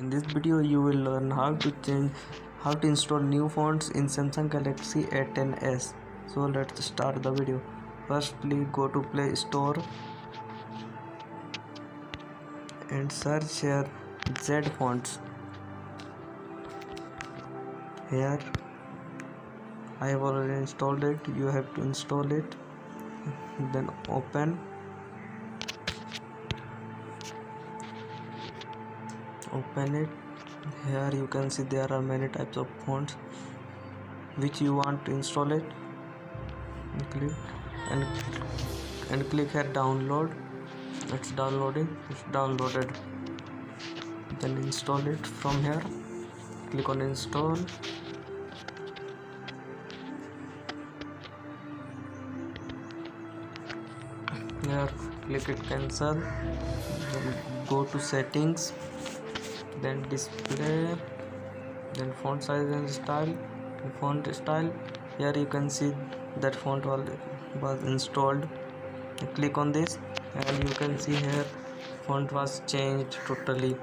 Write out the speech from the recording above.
In this video you will learn how to change how to install new fonts in Samsung Galaxy A10s. So let's start the video. Firstly go to Play Store and search here Z fonts. Here I have already installed it. You have to install it. Then open open it here you can see there are many types of fonts which you want to install it. Click and and click here download. It's downloading it's downloaded. Then install it from here. Click on install. Here click it cancel. Then go to settings then display then font size and style font style. Here you can see that font was installed. Click on this and you can see here font was changed totally